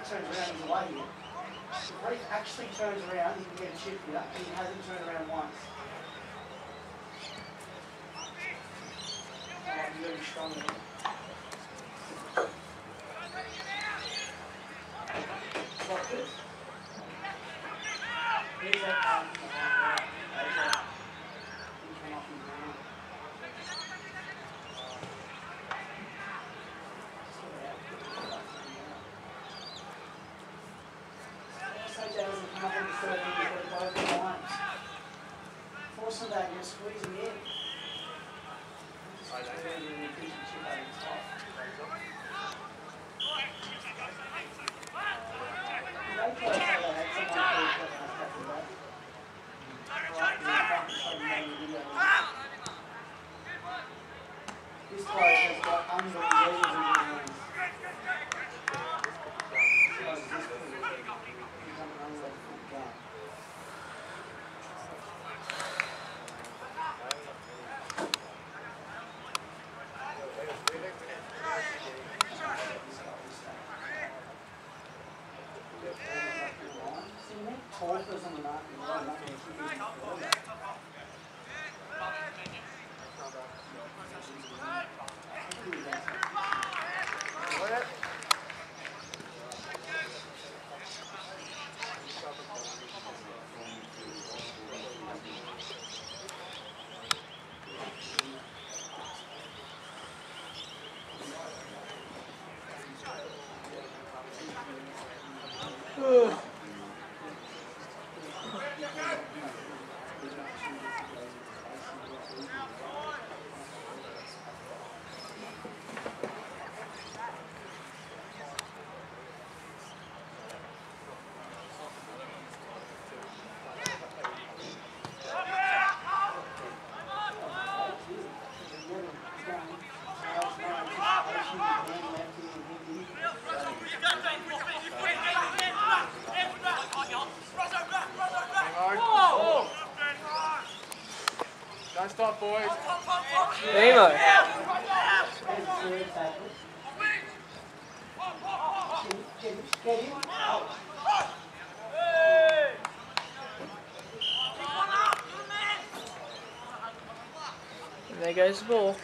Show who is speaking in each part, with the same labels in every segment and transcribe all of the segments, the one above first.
Speaker 1: brake turns around He's away here. The brake actually turns around, He can get a chip here, and he hasn't turned around once. Oh, he's very strong This guy has got unbelievable boys.
Speaker 2: Nemo. There goes the ball.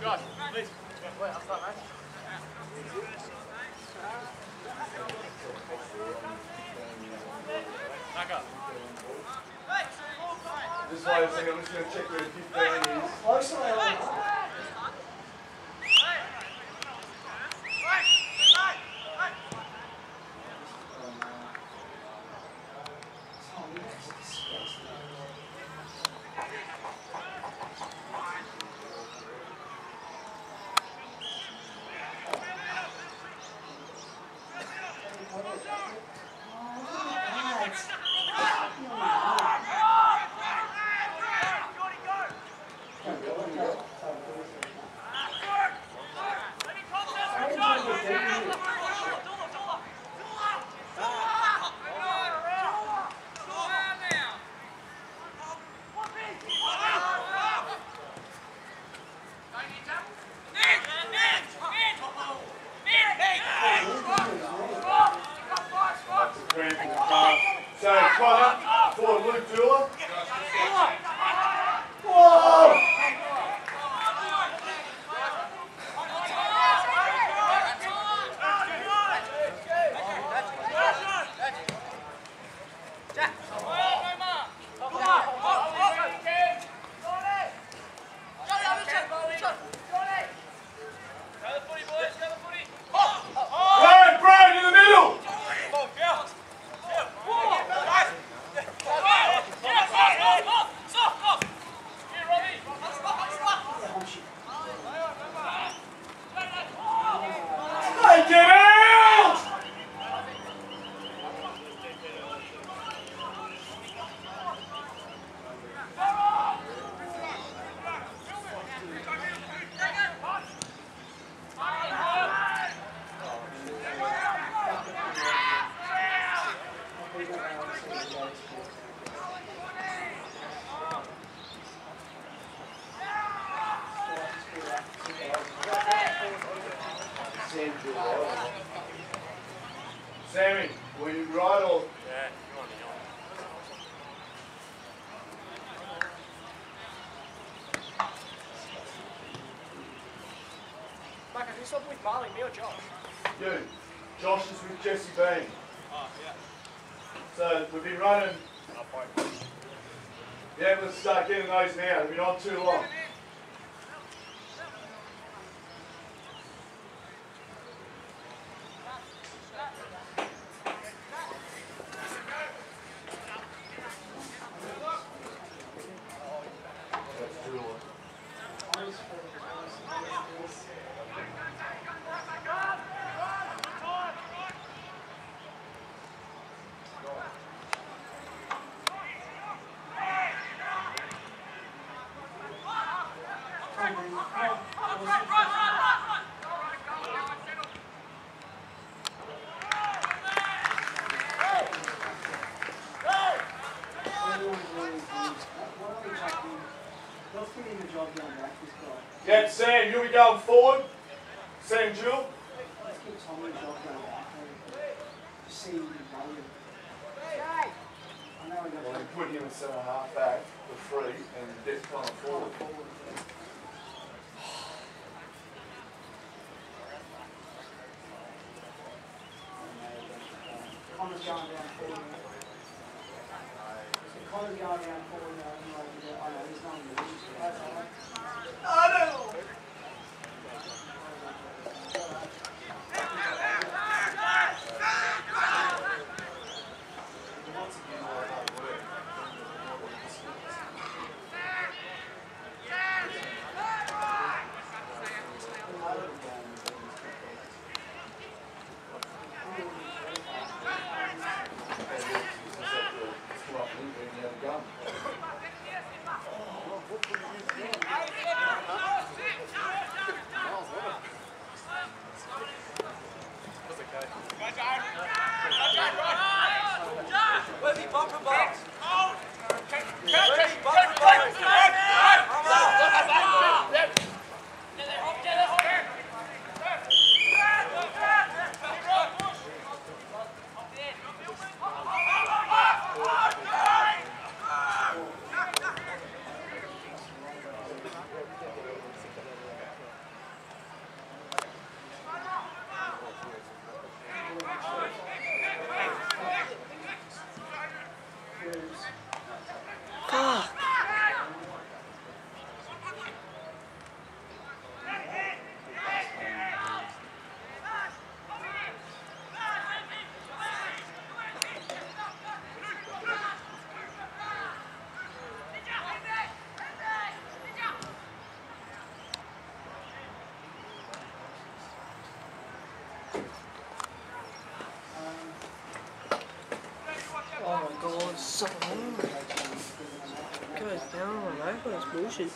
Speaker 3: Josh, please. Wait, I'll start, Back up. This is why I was like, I'm just going to check where the people
Speaker 1: Marley, me or Josh?
Speaker 3: You. Josh is with Jesse Bean. Ah, so we've been running. Yeah, let's start getting those now. They've been on too long. That's Dula.
Speaker 1: They'll fit in the job going back this guy. Yep,
Speaker 3: Sam, you'll be going forward. Sam Jewel.
Speaker 1: Let's keep Tommy the job going back. Just see him value. I know we Well, got we
Speaker 3: put him in centre half back for free and Dick Connor forward.
Speaker 1: Down down I know, he's not in the so that's
Speaker 2: so long.
Speaker 1: Goes down my ankle, that's bullshit.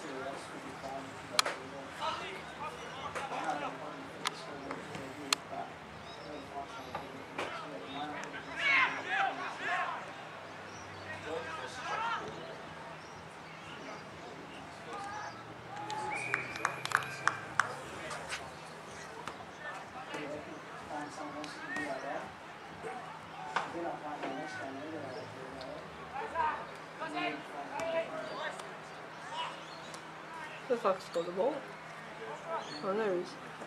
Speaker 2: the fuck's called a bowl?
Speaker 1: Oh.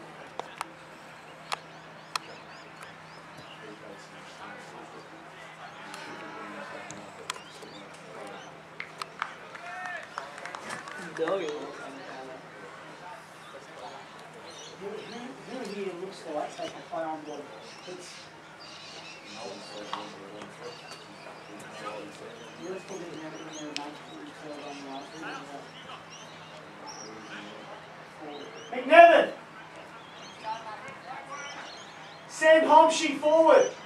Speaker 1: pushing forward.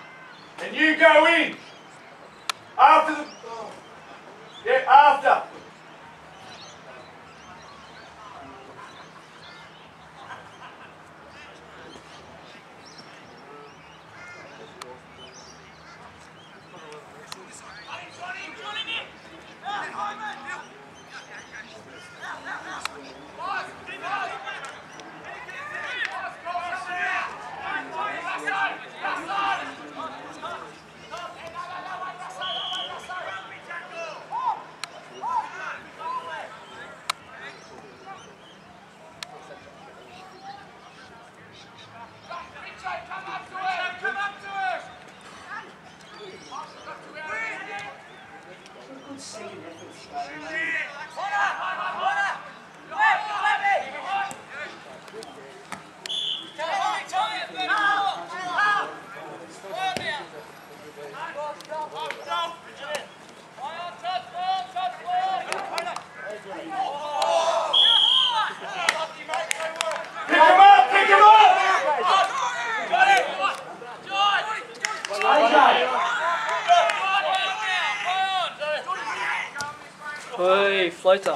Speaker 2: later.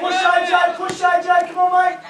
Speaker 1: Push AJ, push AJ, come on mate!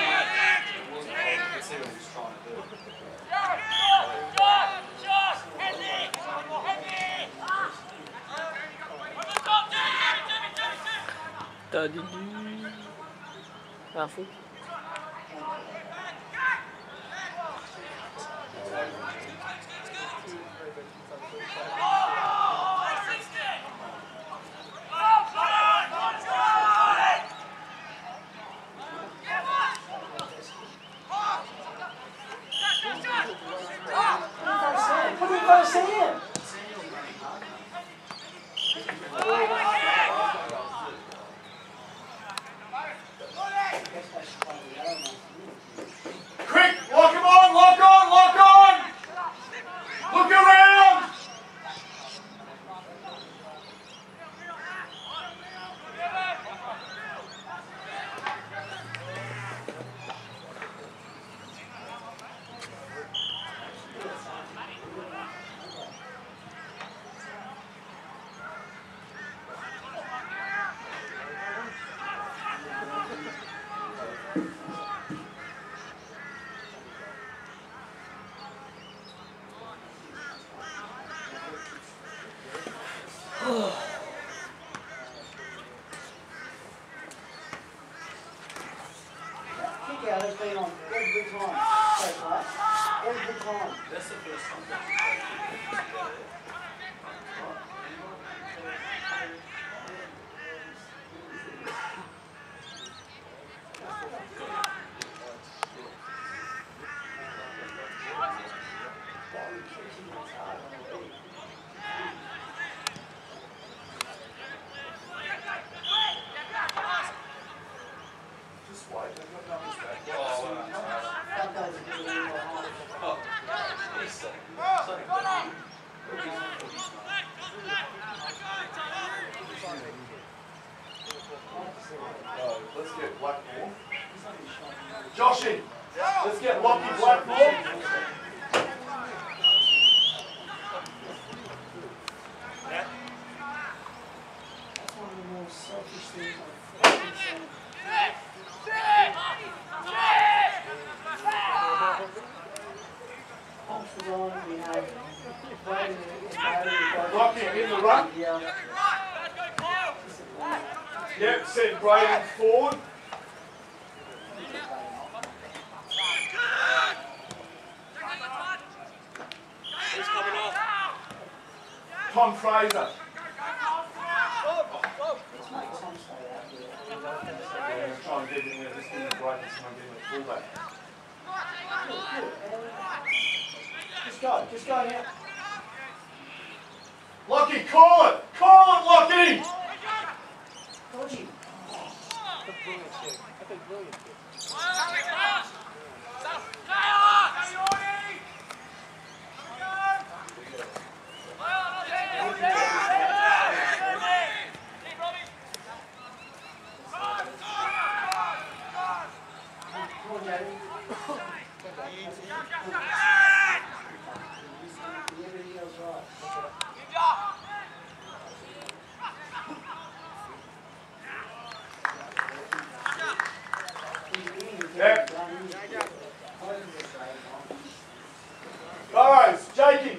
Speaker 4: see what he's trying to
Speaker 2: do. Ah.
Speaker 1: for sin.
Speaker 3: Had
Speaker 1: Brady, Brady, Lockie in the run. Yeah. Yep,
Speaker 3: send Braden forward. Tom Fraser.
Speaker 1: Just go, just go now.
Speaker 3: Lockie, call it! Call it, Lockie!
Speaker 1: Dodgy. Come on, Daddy. Everything else right. Yep.
Speaker 3: Guys, Jakey.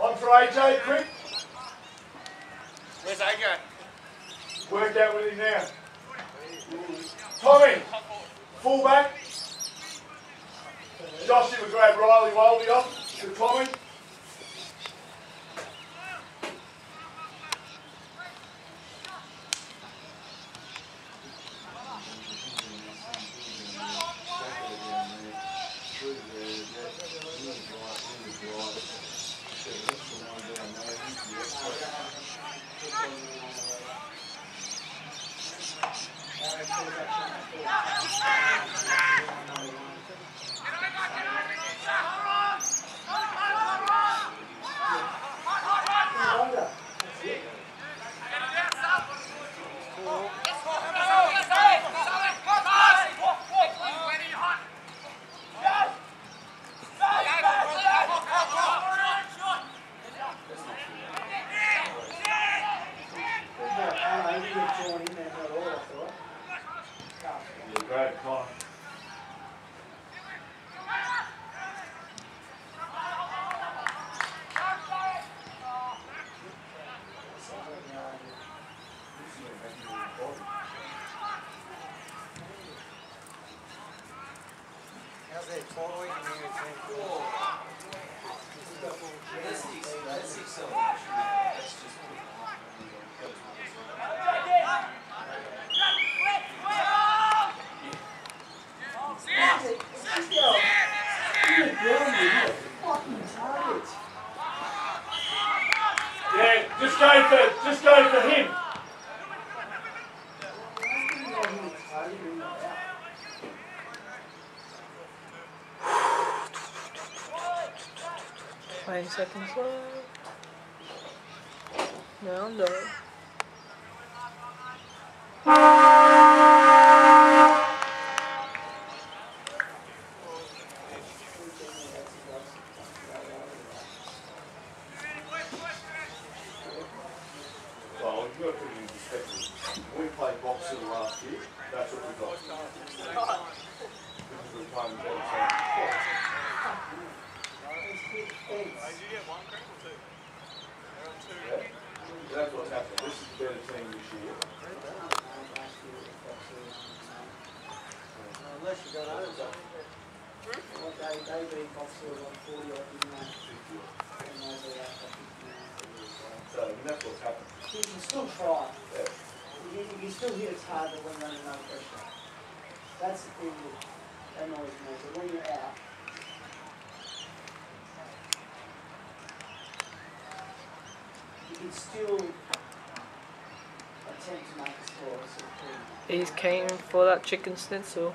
Speaker 3: On for AJ, quick. Where's AJ? Work out with him now. Tommy, fullback. Josh, will grab Riley Waldy off to Tommy.
Speaker 1: Yeah,
Speaker 3: grab Connor. Yeah, just go for, just go for him.
Speaker 2: Twenty seconds left. Now I'm done.
Speaker 3: Well, you've got to put it in perspective. We played boxing last year, that's what we got. Because we were playing better team. Yeah?
Speaker 1: That's what's
Speaker 3: happening. This is a better team this year. Unless.
Speaker 1: Well, they, they beat Boxfield on forty odd, didn't they? And they beat us by 59.
Speaker 3: So what's happening.
Speaker 1: You can still try.
Speaker 3: Yeah.
Speaker 1: You, you still hit it harder when running no pressure. That's the thing that annoys me. But when you're out, you can still. He's keen
Speaker 2: for that chicken schnitzel.